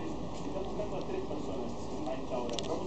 buscando a tres personas a esta hora.